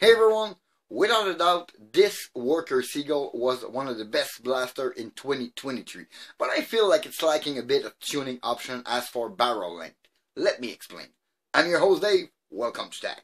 Hey everyone, without a doubt, this Worker Seagull was one of the best blaster in 2023, but I feel like it's lacking a bit of tuning option as for barrel length. Let me explain. I'm your host Dave, welcome to.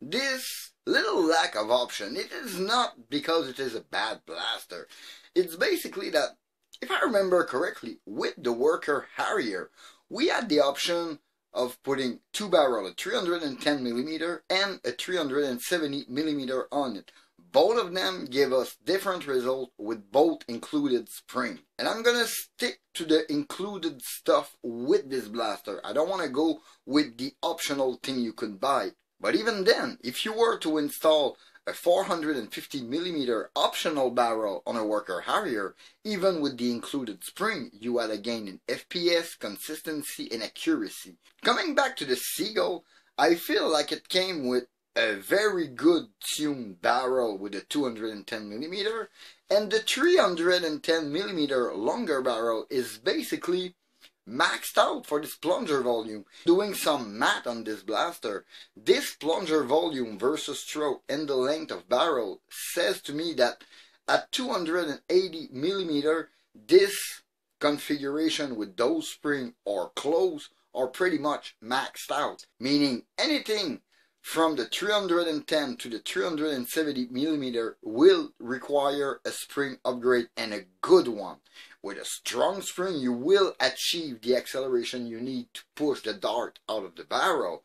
This little lack of option, it is not because it is a bad blaster. It's basically that, if I remember correctly, with the Worker Harrier, we had the option of putting two barrel, a 310 millimeter and a 370 millimeter on it. Both of them give us different results with both included spring. And I'm gonna stick to the included stuff with this blaster. I don't wanna go with the optional thing you could buy. But even then, if you were to install a 450 millimeter optional barrel on a worker Harrier, even with the included spring, you had a gain in FPS, consistency, and accuracy. Coming back to the Seagull, I feel like it came with a very good tuned barrel with a 210 millimeter, and the 310 millimeter longer barrel is basically maxed out for this plunger volume. Doing some math on this blaster, this plunger volume versus stroke and the length of barrel says to me that at 280 millimeter, this configuration with those spring or close are pretty much maxed out. Meaning anything from the 310 to the 370 millimeter will require a spring upgrade and a good one. With a strong spring, you will achieve the acceleration you need to push the dart out of the barrel.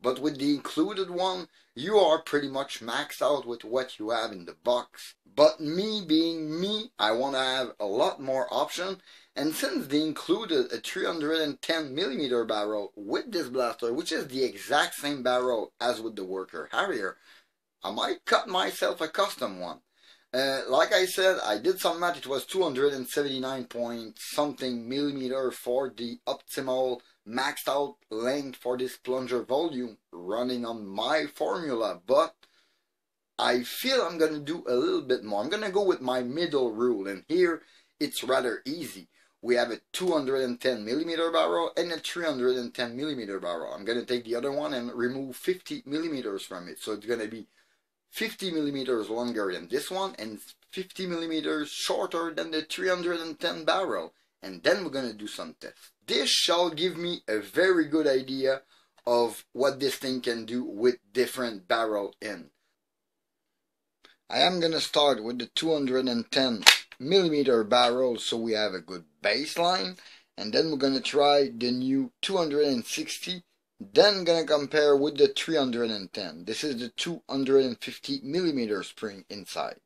But with the included one, you are pretty much maxed out with what you have in the box. But me being me, I want to have a lot more option and since they included a 310 millimeter barrel with this blaster, which is the exact same barrel as with the Worker Harrier, I might cut myself a custom one. Uh, like I said, I did some math. It was 279 point something millimeter for the optimal maxed out length for this plunger volume running on my formula. But I feel I'm going to do a little bit more. I'm going to go with my middle rule. And here it's rather easy we have a 210 millimeter barrel and a 310 millimeter barrel. I'm going to take the other one and remove 50 millimeters from it. So it's going to be 50 millimeters longer than this one and 50 millimeters shorter than the 310 barrel. And then we're to do some tests. This shall give me a very good idea of what this thing can do with different barrel in. I am to start with the 210 millimeter barrel so we have a good baseline and then we're to try the new 260 then gonna compare with the 310 this is the 250 millimeter spring inside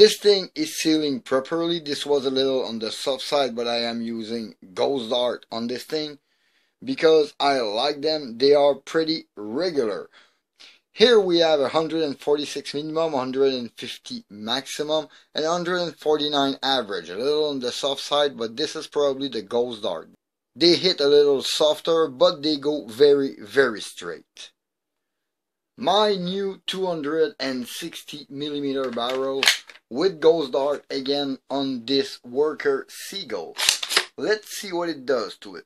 This thing is sealing properly. This was a little on the soft side, but I am using Ghost Dart on this thing because I like them. They are pretty regular. Here we have 146 minimum, 150 maximum, and 149 average. A little on the soft side, but this is probably the Ghost Dart. They hit a little softer, but they go very, very straight. My new 260 millimeter barrel with Ghost Dart again on this Worker Seagull. Let's see what it does to it.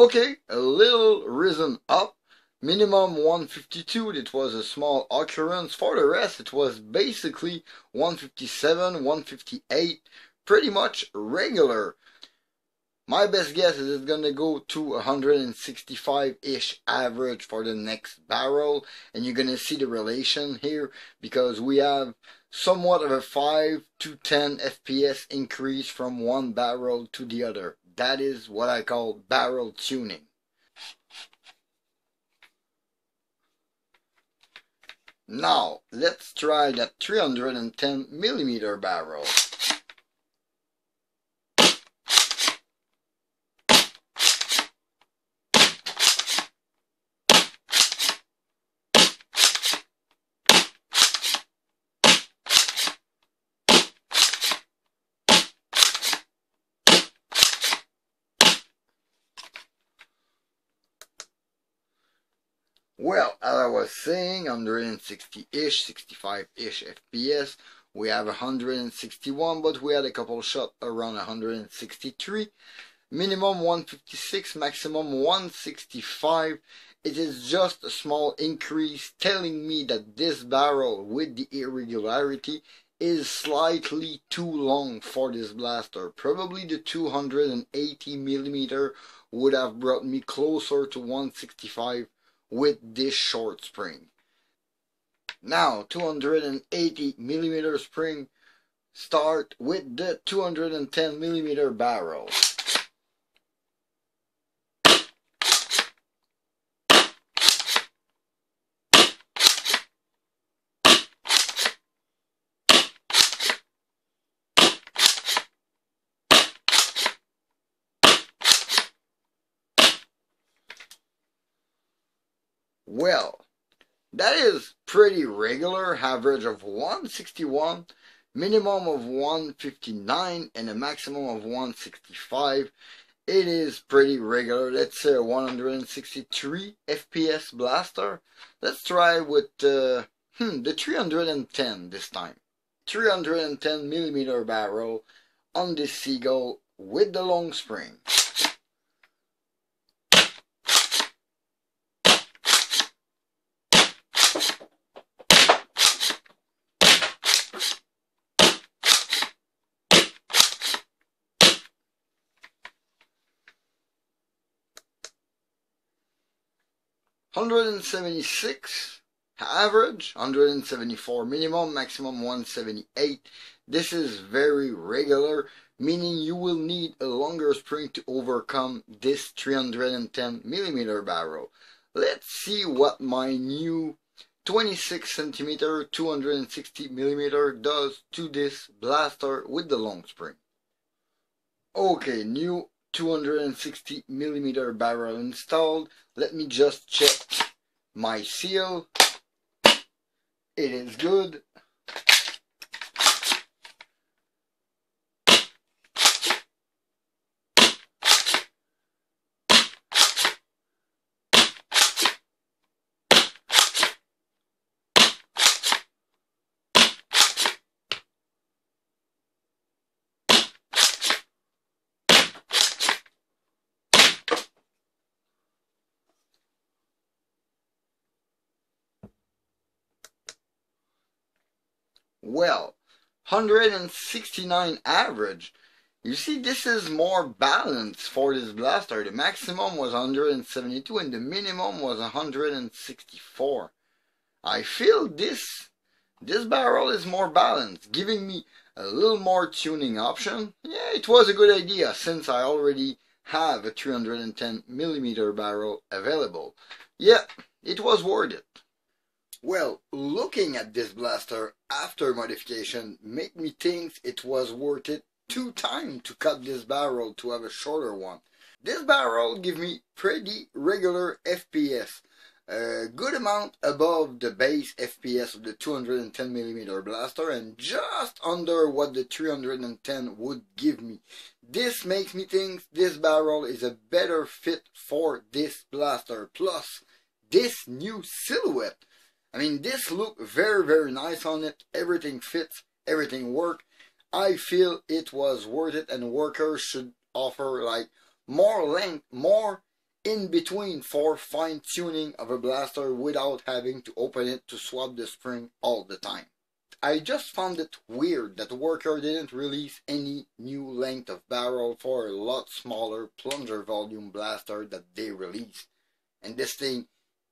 Okay, a little risen up. Minimum 152, it was a small occurrence. For the rest, it was basically 157, 158, pretty much regular. My best guess is it's gonna go to 165-ish average for the next barrel, and you're gonna see the relation here because we have somewhat of a 5 to 10 FPS increase from one barrel to the other. That is what I call barrel tuning. Now, let's try that 310 millimeter barrel. Well, as I was saying, 160-ish, 65-ish FPS. We have 161, but we had a couple shot around 163. Minimum 156, maximum 165. It is just a small increase telling me that this barrel with the irregularity is slightly too long for this blaster. Probably the 280 millimeter would have brought me closer to 165 with this short spring. Now 280 millimeter spring start with the 210 millimeter barrel. Well, that is pretty regular, average of 161, minimum of 159, and a maximum of 165. It is pretty regular, let's say 163 FPS blaster. Let's try with uh, hmm, the 310 this time. 310 millimeter barrel on this Seagull with the long spring. 176 average, 174 minimum, maximum 178. This is very regular, meaning you will need a longer spring to overcome this 310 millimeter barrel. Let's see what my new 26 centimeter 260 millimeter does to this blaster with the long spring. Okay, new 260 millimeter barrel installed. Let me just check my seal. It is good. 169 average. You see, this is more balanced for this blaster. The maximum was 172 and the minimum was 164. I feel this this barrel is more balanced, giving me a little more tuning option. Yeah, it was a good idea since I already have a 310 millimeter barrel available. Yeah, it was worth it. Well, looking at this blaster after modification made me think it was worth it two times to cut this barrel to have a shorter one. This barrel give me pretty regular FPS, a good amount above the base FPS of the 210mm blaster and just under what the 310 would give me. This makes me think this barrel is a better fit for this blaster. Plus, this new silhouette I mean, this look very, very nice on it. Everything fits, everything work. I feel it was worth it and workers should offer like more length, more in between for fine tuning of a blaster without having to open it to swap the spring all the time. I just found it weird that Worker didn't release any new length of barrel for a lot smaller plunger volume blaster that they released. And this thing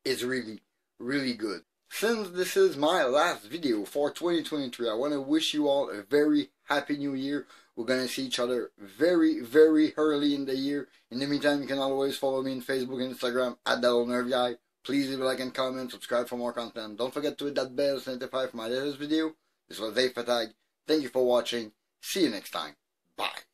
is really, really good. Since this is my last video for 2023, I want to wish you all a very happy new year. We're going to see each other very, very early in the year. In the meantime, you can always follow me on Facebook and Instagram at that old Nerf guy. Please leave a like and comment, subscribe for more content. Don't forget to hit that bell to notify for my latest video. This was Dave Fatag. Thank you for watching. See you next time. Bye.